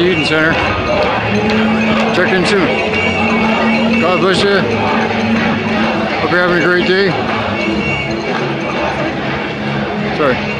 the Eden Center. Check in soon. God bless you. Hope you're having a great day. Sorry.